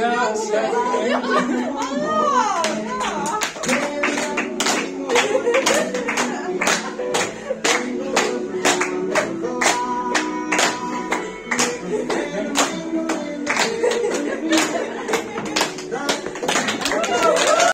yeah, yeah. yeah.